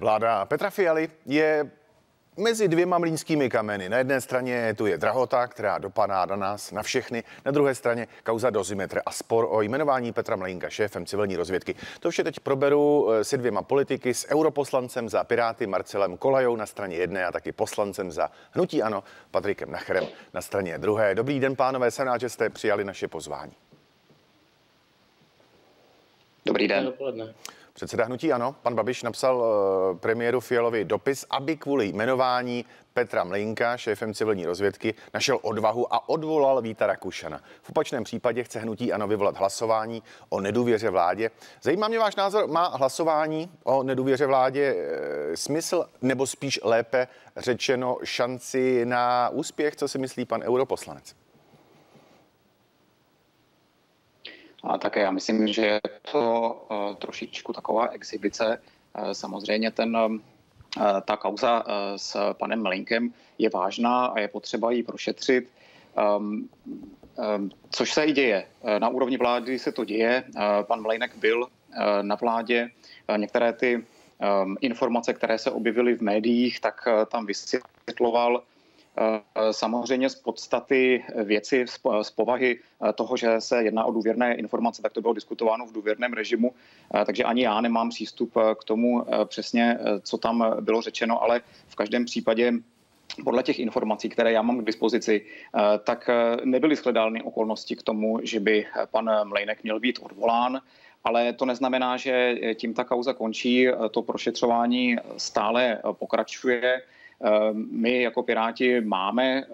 Vláda Petra Fialy je mezi dvěma mlínskými kameny. Na jedné straně tu je drahota, která dopadá na nás, na všechny. Na druhé straně kauza dozimetr a spor o jmenování Petra Mlejnka šéfem civilní rozvědky. To vše teď proberu eh, si dvěma politiky s europoslancem za Piráty Marcelem Kolajou na straně jedné a taky poslancem za Hnutí Ano Patrikem Nacherem na straně druhé. Dobrý den, pánové, jsem rád, že jste přijali naše pozvání. Dobrý den. Dopoledne. Předseda hnutí ano, pan Babiš napsal uh, premiéru Fialovi dopis, aby kvůli jmenování Petra Mlejnka, šéfem civilní rozvědky, našel odvahu a odvolal Víta Rakušana. V opačném případě chce hnutí ano vyvolat hlasování o nedůvěře vládě. Zajímá mě váš názor, má hlasování o nedůvěře vládě e, smysl nebo spíš lépe řečeno šanci na úspěch? Co si myslí pan europoslanec? A také já myslím, že je to uh, trošičku taková exibice. Uh, samozřejmě ten, uh, ta kauza s panem Melinkem je vážná a je potřeba ji prošetřit. Um, um, což se i děje. Na úrovni vlády se to děje. Pan Mlejnek byl na vládě. Některé ty um, informace, které se objevily v médiích, tak tam vysvětloval Eh, samozřejmě z podstaty věci, z povahy eh, toho, že se jedná o důvěrné informace, tak to bylo diskutováno v důvěrném režimu, eh, takže ani já nemám přístup k tomu přesně, co tam bylo řečeno, ale v každém případě podle těch informací, které já mám k dispozici, tak nebyly shledány okolnosti k tomu, že by pan Mlejnek měl být odvolán. Ale to neznamená, že tím ta kauza končí, to prošetřování stále pokračuje. Eh, my jako Piráti máme eh,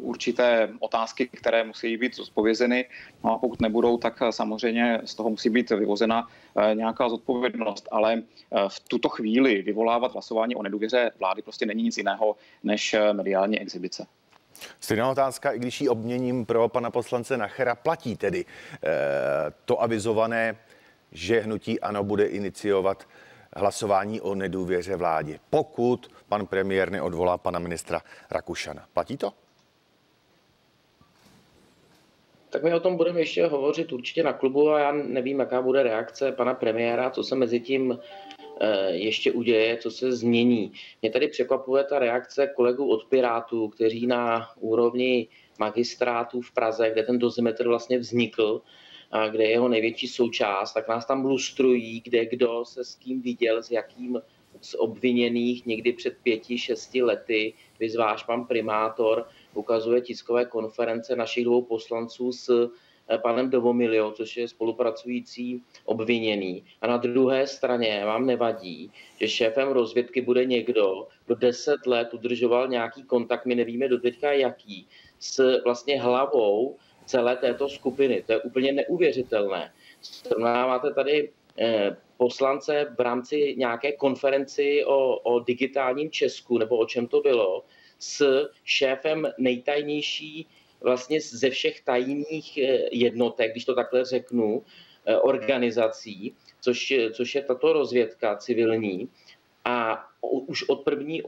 určité otázky, které musí být zodpovězeny, no a pokud nebudou, tak samozřejmě z toho musí být vyvozena eh, nějaká zodpovědnost, ale v tuto chvíli vyvolávat hlasování o nedůvěře vlády prostě není nic jiného než mediální exibice. Stejná otázka, i když ji obměním pro pana poslance Nachera, platí tedy to avizované, že hnutí ANO bude iniciovat hlasování o nedůvěře vládě, pokud pan premiér neodvolá pana ministra Rakušana. Platí to? Tak my o tom budeme ještě hovořit určitě na klubu a já nevím, jaká bude reakce pana premiéra, co se mezi tím eh, ještě uděje, co se změní. Mě tady překvapuje ta reakce kolegů od Pirátů, kteří na úrovni magistrátů v Praze, kde ten dozimetr vlastně vznikl, kde je jeho největší součást, tak nás tam lustrují, kde kdo se s kým viděl, s jakým z obviněných někdy před pěti, šesti lety, vyzváš pan primátor, ukazuje tiskové konference našich dvou poslanců s eh, panem Dovomilio, což je spolupracující obviněný. A na druhé straně vám nevadí, že šéfem rozvědky bude někdo, kdo deset let udržoval nějaký kontakt, my nevíme doteďka jaký, s vlastně hlavou celé této skupiny. To je úplně neuvěřitelné. Srovnáváte tady eh, poslance v rámci nějaké konferenci o, o digitálním Česku, nebo o čem to bylo, s šéfem nejtajnější vlastně ze všech tajných eh, jednotek, když to takhle řeknu, eh, organizací, což, což je tato rozvědka civilní. A už od, první,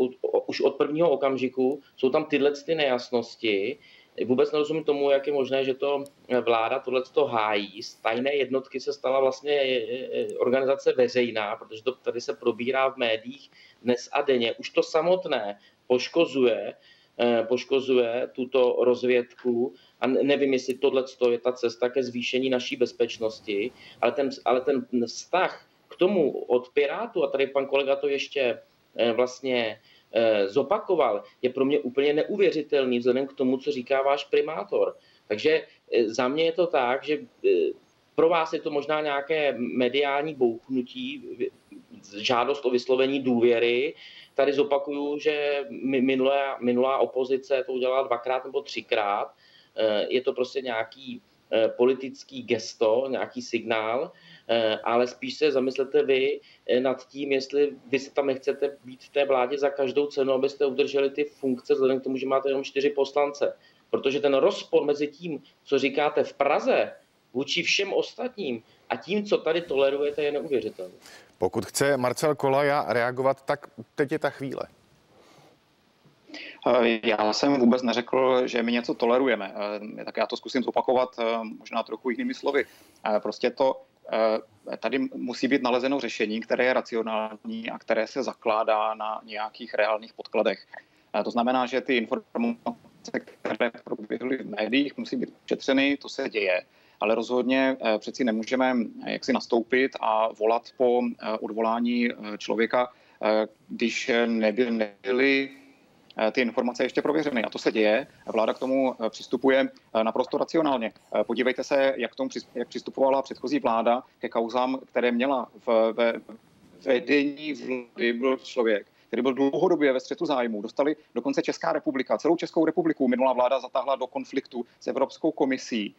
už od prvního okamžiku jsou tam tyhle ty nejasnosti, Vůbec nerozumím tomu, jak je možné, že to vláda tohle to hájí. Z tajné jednotky se stala vlastně organizace veřejná, protože to tady se probírá v médiích dnes a denně. Už to samotné poškozuje, eh, poškozuje tuto rozvědku a nevím, jestli tohle je ta cesta ke zvýšení naší bezpečnosti, ale ten, ale ten vztah k tomu od Pirátu, a tady pan kolega to ještě vlastně zopakoval, je pro mě úplně neuvěřitelný vzhledem k tomu, co říká váš primátor. Takže eh, za mě je to tak, že eh, pro vás je to možná nějaké mediální bouchnutí, žádost o vyslovení důvěry. Tady zopakuju, že minulá, minulá opozice to udělala dvakrát nebo třikrát. Je to prostě nějaký politický gesto, nějaký signál. Eh, ale spíš se zamyslete vy eh, nad tím, jestli vy se tam nechcete být v té vládě za každou cenu, abyste udrželi ty funkce, vzhledem k tomu, že máte jenom čtyři poslance. Protože ten rozpor mezi tím, co říkáte v Praze, vůči všem ostatním a tím, co tady tolerujete, je neuvěřitelné. Pokud chce Marcel Kolaja reagovat, tak teď je ta chvíle. Eh, já jsem vůbec neřekl, že my něco tolerujeme, tak já to zkusím zopakovat možná trochu jinými slovy. Prostě to tady musí být nalezeno řešení, které je racionální a které se zakládá na nějakých reálných podkladech. To znamená, že ty informace, které proběhly v médiích, musí být šetřeny, to se děje, ale rozhodně přeci nemůžeme jaksi nastoupit a volat po odvolání člověka, když nebyly Eh, ty informace ještě prověřeny. A to se děje. Vláda k tomu eh, přistupuje eh, naprosto racionálně. Podívejte se, jak, tomu, jak přistupovala předchozí vláda ke kauzám, které měla v, ve vedení vlády byl člověk, který byl dlouhodobě ve střetu zájmu. Dostali dokonce Česká republika, celou Českou republiku minulá vláda zatáhla do konfliktu s Evropskou komisí.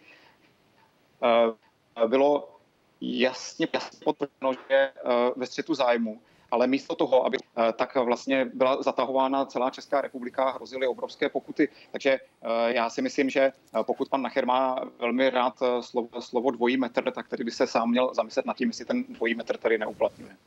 Bylo jasně, jasně potvrzeno, že ve střetu zájmu ale místo toho, aby eh, tak vlastně byla zatahována celá Česká republika, hrozily obrovské pokuty. Takže eh, já si myslím, že eh, pokud pan Nacher má velmi rád slovo, slovo dvojí metr, tak tady by se sám měl zamyslet nad tím, jestli ten dvojí metr tady neuplatňuje.